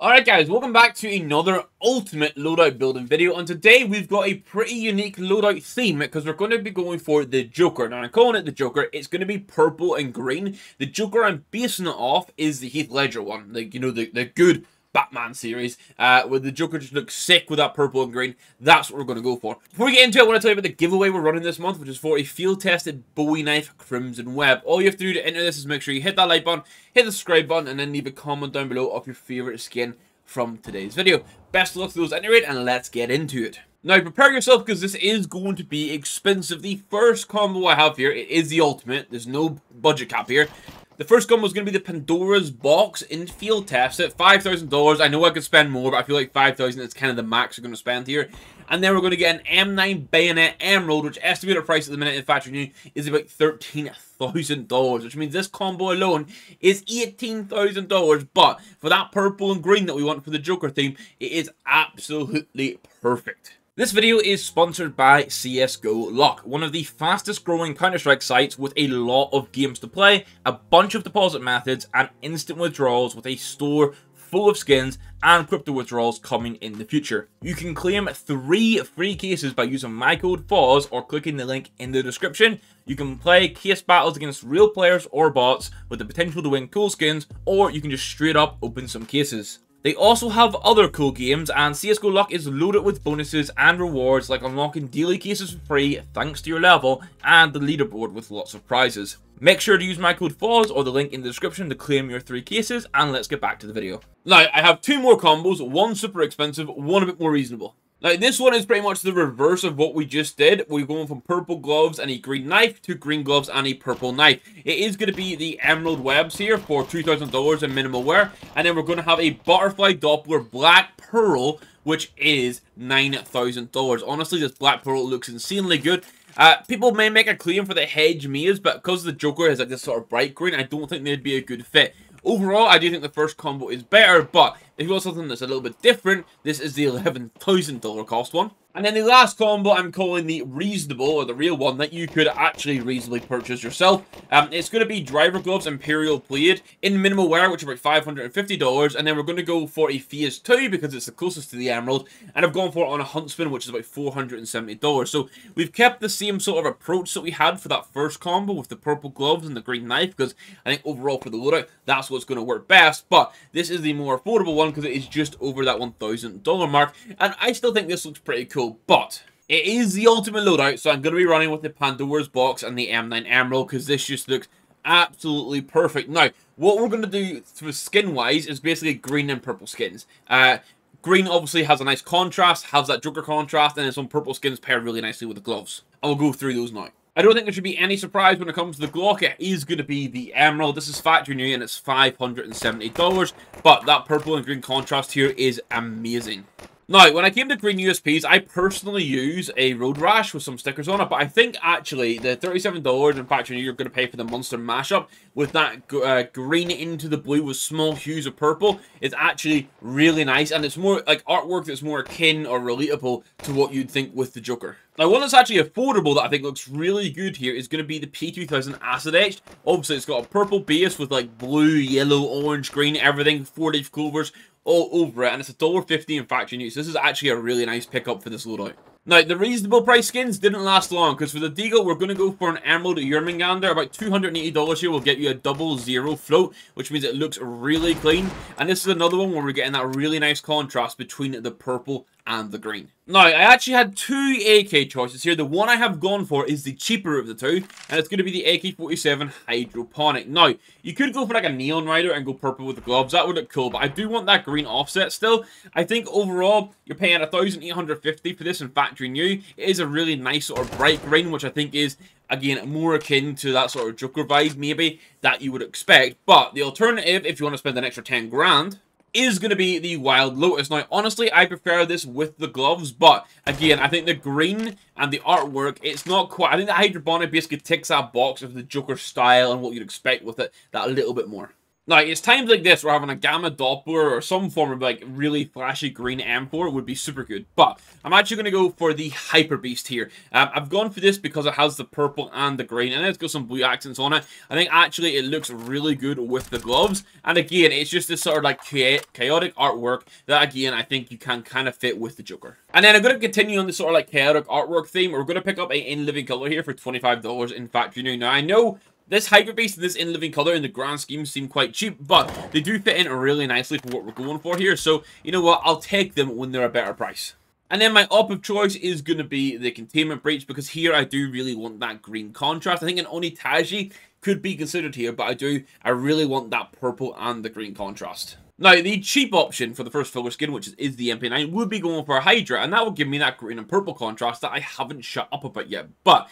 Alright guys, welcome back to another ultimate loadout building video and today we've got a pretty unique loadout theme because we're going to be going for the Joker. Now I'm calling it the Joker, it's going to be purple and green. The Joker I'm basing it off is the Heath Ledger one, like you know the, the good Batman series, uh, where the Joker just looks sick with that purple and green. That's what we're going to go for. Before we get into it, I want to tell you about the giveaway we're running this month, which is for a field-tested Bowie knife Crimson Web. All you have to do to enter this is make sure you hit that like button, hit the subscribe button, and then leave a comment down below of your favourite skin from today's video. Best of luck to those anyway, and let's get into it. Now, prepare yourself because this is going to be expensive. The first combo I have here, it is the ultimate. There's no budget cap here. The first gun was going to be the Pandora's Box in field test at $5,000. I know I could spend more, but I feel like 5000 is kind of the max we're going to spend here. And then we're going to get an M9 Bayonet Emerald, which estimated price at the minute in factory new is about $13,000, which means this combo alone is $18,000. But for that purple and green that we want for the Joker theme, it is absolutely perfect. This video is sponsored by CSGOLuck, one of the fastest growing Counter-Strike sites with a lot of games to play, a bunch of deposit methods, and instant withdrawals with a store full of skins and crypto withdrawals coming in the future. You can claim three free cases by using my code FOZZ or clicking the link in the description. You can play case battles against real players or bots with the potential to win cool skins, or you can just straight up open some cases. They also have other cool games, and CSGOLuck is loaded with bonuses and rewards like unlocking daily cases for free thanks to your level, and the leaderboard with lots of prizes. Make sure to use my code FOZZ or the link in the description to claim your three cases, and let's get back to the video. Now, I have two more combos, one super expensive, one a bit more reasonable. Now, this one is pretty much the reverse of what we just did. We're going from purple gloves and a green knife to green gloves and a purple knife. It is going to be the emerald webs here for $2,000 in minimal wear. And then we're going to have a butterfly Doppler black pearl, which is $9,000. Honestly, this black pearl looks insanely good. Uh, people may make a claim for the hedge maze, but because the Joker has like this sort of bright green, I don't think they'd be a good fit. Overall, I do think the first combo is better, but if you want something that's a little bit different, this is the $11,000 cost one. And then the last combo I'm calling the reasonable, or the real one, that you could actually reasonably purchase yourself. Um, it's going to be Driver Gloves Imperial Plaid in minimal wear, which is about $550. And then we're going to go for a Phase 2, because it's the closest to the Emerald. And I've gone for it on a Huntsman, which is about $470. So we've kept the same sort of approach that we had for that first combo with the purple gloves and the green knife, because I think overall for the loadout, that's what's going to work best. But this is the more affordable one, because it is just over that $1,000 mark. And I still think this looks pretty cool but it is the ultimate loadout, so I'm going to be running with the Pandora's Box and the M9 Emerald, because this just looks absolutely perfect. Now, what we're going to do for skin-wise is basically green and purple skins. Uh, green obviously has a nice contrast, has that Joker contrast, and then some purple skins pair really nicely with the gloves. I will go through those now. I don't think there should be any surprise when it comes to the Glock. It is going to be the Emerald. This is factory new and it's $570. But that purple and green contrast here is amazing. Now, when I came to green USPs, I personally use a Road Rash with some stickers on it, but I think actually the $37 in factory you're going to pay for the Monster Mashup with that uh, green into the blue with small hues of purple is actually really nice, and it's more like artwork that's more akin or relatable to what you'd think with the Joker. Now, one that's actually affordable that I think looks really good here is going to be the P2000 Acid Etched. Obviously, it's got a purple base with like blue, yellow, orange, green, everything, four leaf clovers, all over it, and it's a dollar fifty in factory new. So this is actually a really nice pickup for this loadout. Now, the reasonable price skins didn't last long, because for the Deagle, we're going to go for an Emerald Jormungandr. About $280 here will get you a double zero float, which means it looks really clean. And this is another one where we're getting that really nice contrast between the purple and the green. Now, I actually had two AK choices here. The one I have gone for is the cheaper of the two, and it's going to be the AK-47 Hydroponic. Now, you could go for like a Neon Rider and go purple with the gloves. That would look cool, but I do want that green offset still. I think overall, you're paying 1850 for this in factory new. It is a really nice sort of bright green, which I think is again, more akin to that sort of Joker vibe, maybe, that you would expect. But the alternative, if you want to spend an extra 10 grand, is going to be the Wild Lotus. Now, honestly, I prefer this with the gloves, but again, I think the green and the artwork, it's not quite... I think the Hydroponic basically ticks that box of the Joker style and what you'd expect with it that a little bit more. Like, it's times like this where having a Gamma Doppler or some form of, like, really flashy green M4 would be super good. But I'm actually going to go for the Hyper Beast here. Um, I've gone for this because it has the purple and the green, and it's got some blue accents on it. I think, actually, it looks really good with the gloves. And, again, it's just this sort of, like, chaotic artwork that, again, I think you can kind of fit with the Joker. And then I'm going to continue on this sort of, like, chaotic artwork theme. We're going to pick up a in living color here for $25 in Factory New. Now, I know this Hyper Beast and this in living color in the grand scheme seem quite cheap, but they do fit in really nicely for what we're going for here. So, you know what? I'll take them when they're a better price. And then my op of choice is going to be the Containment Breach, because here I do really want that green contrast. I think an Oni Taiji could be considered here, but I do, I really want that purple and the green contrast. Now, the cheap option for the first filler skin, which is the MP9, would be going for a Hydra, and that will give me that green and purple contrast that I haven't shut up about yet. But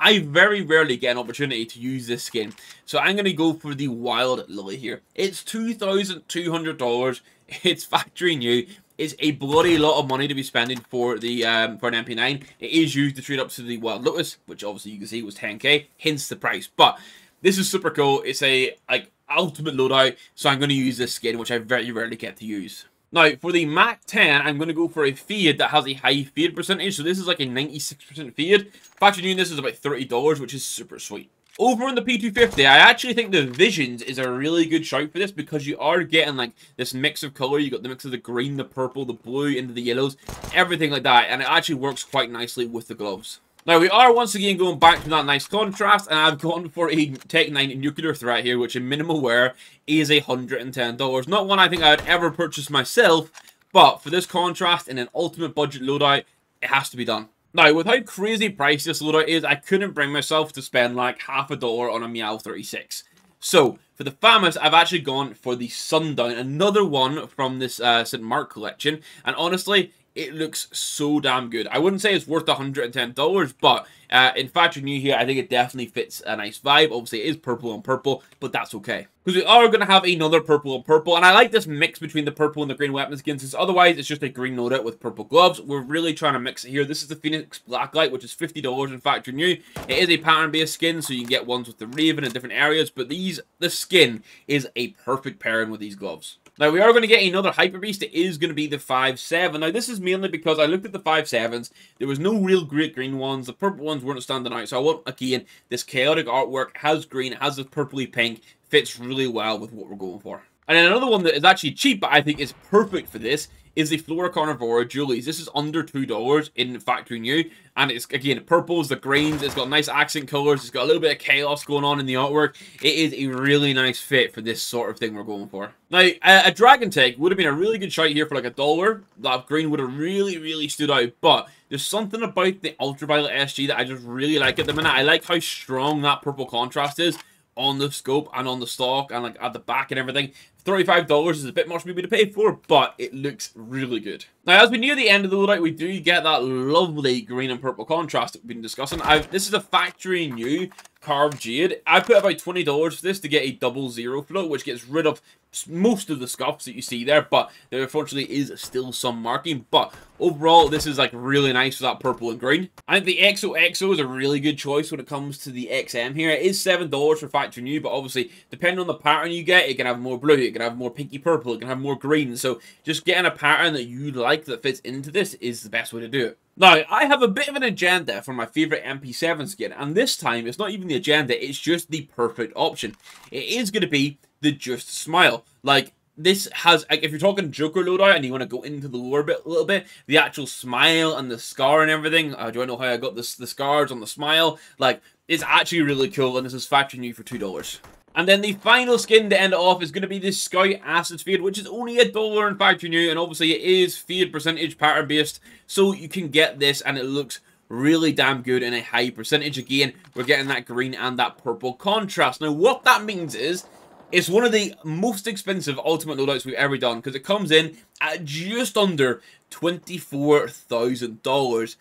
I very rarely get an opportunity to use this skin. So I'm going to go for the Wild Lily here. It's $2,200. It's factory new. It's a bloody lot of money to be spending for the um, for an MP9. It is used to trade up to the Wild Lotus, which obviously you can see was 10k, hence the price. But this is super cool. It's a like ultimate loadout, so I'm going to use this skin, which I very rarely get to use. Now, for the Mac 10, I'm going to go for a fade that has a high fade percentage. So this is like a 96% fade. Factory doing this is about $30, which is super sweet. Over on the P250, I actually think the Visions is a really good shout for this because you are getting like this mix of color. You got the mix of the green, the purple, the blue, into the yellows, everything like that. And it actually works quite nicely with the gloves. Now, we are once again going back to that nice contrast, and I've gone for a Tec-9 nuclear threat here, which in minimal wear is $110. Not one I think I would ever purchase myself, but for this contrast in an ultimate budget loadout, it has to be done. Now, with how crazy priced this loadout is, I couldn't bring myself to spend like half a dollar on a Meow 36. So, for the FAMAS, I've actually gone for the Sundown, another one from this uh, St. Marc collection. And honestly, it looks so damn good. I wouldn't say it's worth $110, but uh, in Factory New here, I think it definitely fits a nice vibe. Obviously, it is purple on purple, but that's okay. Because we are going to have another purple on purple, and I like this mix between the purple and the green weapon skins, since otherwise it's just a green note loadout with purple gloves. We're really trying to mix it here. This is the Phoenix Blacklight, which is $50 in Factory New. It is a pattern-based skin, so you can get ones with the Raven in different areas, but these, the skin is a perfect pairing with these gloves. Now, we are going to get another Hyper Beast. It is going to be the 5-7. Now, this is mainly because I looked at the 5.7s. There was no real great green ones. The purple ones weren't standing out. So I want, again, this chaotic artwork. Has green, has this purpley pink. Fits really well with what we're going for. And then another one that is actually cheap, but I think is perfect for this, is the Flora Carnivora Dualies. This is under $2 in factory new. And it's, again, purples, the greens. It's got nice accent colors. It's got a little bit of chaos going on in the artwork. It is a really nice fit for this sort of thing we're going for. Now, a, a Dragon Tech would have been a really good shot here for like a dollar. That green would have really, really stood out. But there's something about the Ultraviolet SG that I just really like at the minute. I like how strong that purple contrast is on the scope and on the stock and like at the back and everything. $35 is a bit much maybe to pay for, but it looks really good. Now, as we near the end of the loadout, we do get that lovely green and purple contrast that we've been discussing. I've, this is a factory new carved jade. I put about $20 for this to get a double zero float, which gets rid of most of the scuffs that you see there, but there unfortunately is still some marking. But overall, this is like really nice for that purple and green. I think the XOXO is a really good choice when it comes to the XM here. It is $7 for factory new, but obviously, depending on the pattern you get, it can have more blue, can have more pinky purple, it can have more green. So just getting a pattern that you like that fits into this is the best way to do it. Now, I have a bit of an agenda for my favourite MP7 skin, and this time it's not even the agenda, it's just the perfect option. It is going to be the Just Smile. Like, this has, like, if you're talking Joker loadout and you want to go into the lore bit a little bit, the actual smile and the scar and everything, uh, do I know how I got this, the scars on the smile? Like, it's actually really cool, and this is factory new for $2. And then the final skin to end it off is going to be this Scout Acid Fade, which is only a dollar in factory new, and obviously it is fade percentage pattern based, so you can get this and it looks really damn good in a high percentage. Again, we're getting that green and that purple contrast. Now, what that means is, it's one of the most expensive Ultimate loadouts we've ever done, because it comes in at just under $24,000.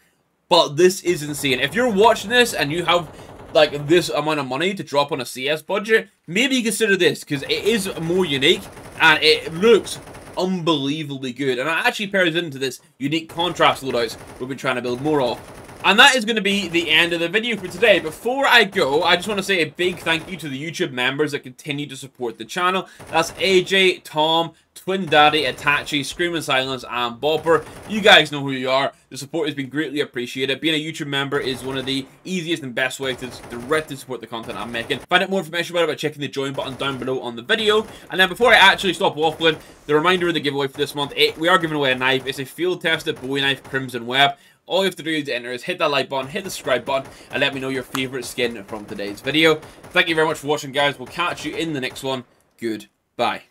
But this is insane. If you're watching this and you have like this amount of money to drop on a CS budget, maybe consider this because it is more unique and it looks unbelievably good. And it actually pairs into this unique contrast loadouts we've been trying to build more of. And that is going to be the end of the video for today. Before I go, I just want to say a big thank you to the YouTube members that continue to support the channel. That's AJ, Tom, Twin Daddy, Itachi, Screaming Silence, and Bopper. You guys know who you are. The support has been greatly appreciated. Being a YouTube member is one of the easiest and best ways to directly support the content I'm making. Find out more information about it by checking the join button down below on the video. And then before I actually stop waffling, the reminder of the giveaway for this month, it, we are giving away a knife. It's a field-tested Bowie knife, Crimson Web. All you have to do to enter is hit that like button, hit the subscribe button, and let me know your favorite skin from today's video. Thank you very much for watching, guys. We'll catch you in the next one. Goodbye.